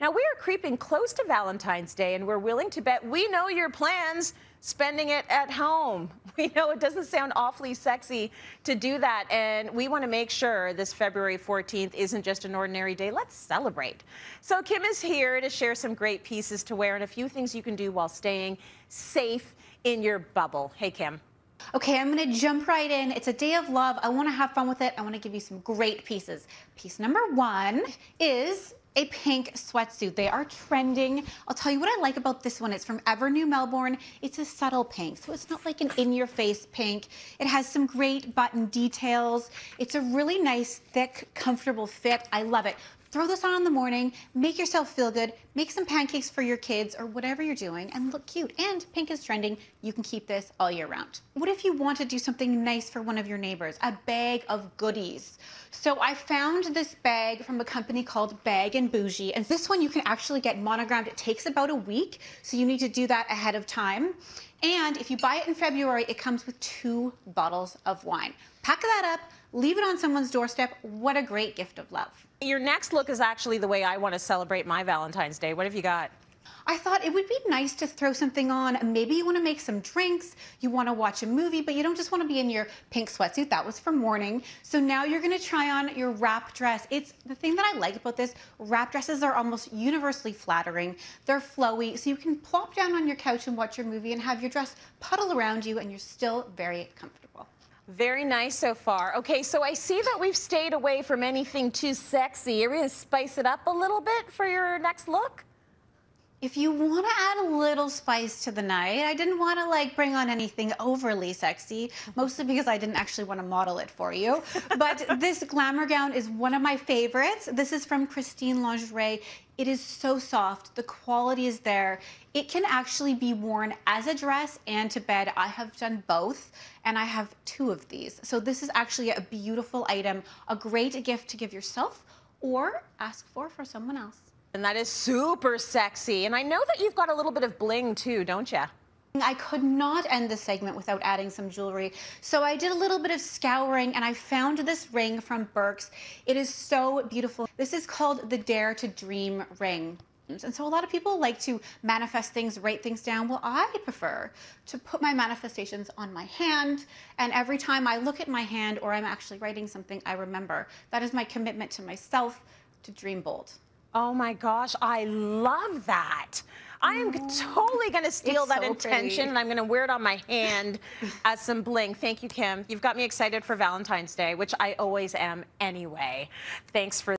Now, we are creeping close to Valentine's Day, and we're willing to bet we know your plans spending it at home. We know it doesn't sound awfully sexy to do that, and we want to make sure this February 14th isn't just an ordinary day. Let's celebrate. So, Kim is here to share some great pieces to wear and a few things you can do while staying safe in your bubble. Hey, Kim. Okay, I'm gonna jump right in. It's a day of love. I wanna have fun with it. I wanna give you some great pieces. Piece number one is a pink sweatsuit. They are trending. I'll tell you what I like about this one. It's from Evernew Melbourne. It's a subtle pink, so it's not like an in-your-face pink. It has some great button details. It's a really nice, thick, comfortable fit. I love it. Throw this on in the morning, make yourself feel good, make some pancakes for your kids or whatever you're doing and look cute. And pink is trending. You can keep this all year round. What if you want to do something nice for one of your neighbors? A bag of goodies. So I found this bag from a company called Bag and Bougie. And this one you can actually get monogrammed. It takes about a week. So you need to do that ahead of time. And if you buy it in February, it comes with two bottles of wine. Pack that up, leave it on someone's doorstep. What a great gift of love. Your next look is actually the way I want to celebrate my Valentine's Day. What have you got? I thought it would be nice to throw something on. Maybe you want to make some drinks, you want to watch a movie, but you don't just want to be in your pink sweatsuit. That was for morning. So now you're going to try on your wrap dress. It's the thing that I like about this, wrap dresses are almost universally flattering. They're flowy, so you can plop down on your couch and watch your movie and have your dress puddle around you and you're still very comfortable. Very nice so far. Okay, so I see that we've stayed away from anything too sexy. Are we going to spice it up a little bit for your next look? If you want to add a little spice to the night, I didn't want to like bring on anything overly sexy, mostly because I didn't actually want to model it for you. But this glamour gown is one of my favorites. This is from Christine Lingerie. It is so soft. The quality is there. It can actually be worn as a dress and to bed. I have done both and I have two of these. So this is actually a beautiful item, a great gift to give yourself or ask for for someone else. And that is super sexy. And I know that you've got a little bit of bling too, don't you? I could not end the segment without adding some jewelry. So I did a little bit of scouring and I found this ring from Birks. It is so beautiful. This is called the Dare to Dream ring. And so a lot of people like to manifest things, write things down. Well, I prefer to put my manifestations on my hand. And every time I look at my hand or I'm actually writing something, I remember. That is my commitment to myself to dream bold. Oh my gosh, I love that. I am totally going to steal it's that so intention pretty. and I'm going to wear it on my hand as some bling. Thank you, Kim. You've got me excited for Valentine's Day, which I always am anyway. Thanks for